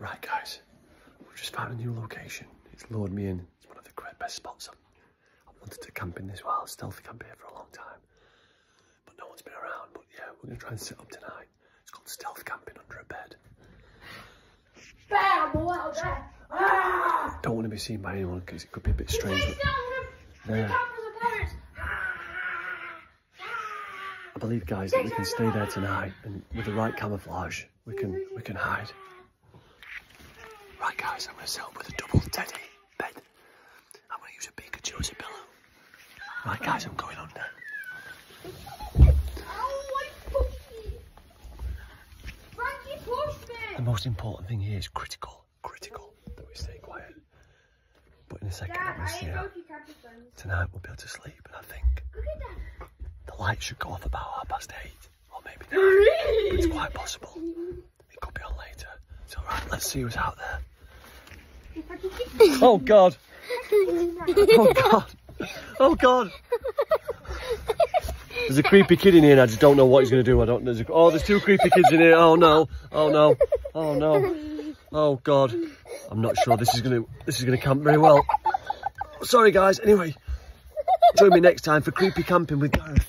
Right, guys, we've just found a new location. It's lured me in. It's one of the great best spots. I've, I wanted to camp in this while, stealthy camp here for a long time. But no one's been around. But yeah, we're going to try and sit up tonight. It's called stealth camping under a bed. Bam! Out there. Ah! Don't want to be seen by anyone because it could be a bit strange. Please But. Yeah. Come for the parents. I believe, guys, that we can stay there tonight, and with the right camouflage, we can we can hide. Right, guys, I'm going to set up with a double teddy bed. I'm going to use a Pikachu as a pillow. Right, guys, I'm going under. Oh, I pushed. Frankie pushed The most important thing here is critical, critical that we stay quiet. But in a second, Dad, I'm going to see ain't how go to camping friends. tonight we'll be able to sleep, and I think Look at that. the light should go off about half past eight, or maybe nine. It's quite possible. It could be on later. So, right, let's see who's out there. Oh God! Oh God! Oh God! There's a creepy kid in here and I just don't know what he's going to do. I don't. There's a, oh, there's two creepy kids in here. Oh no! Oh no! Oh no! Oh God! I'm not sure this is going to this is going to camp very well. Sorry guys. Anyway, join me next time for creepy camping with Gareth.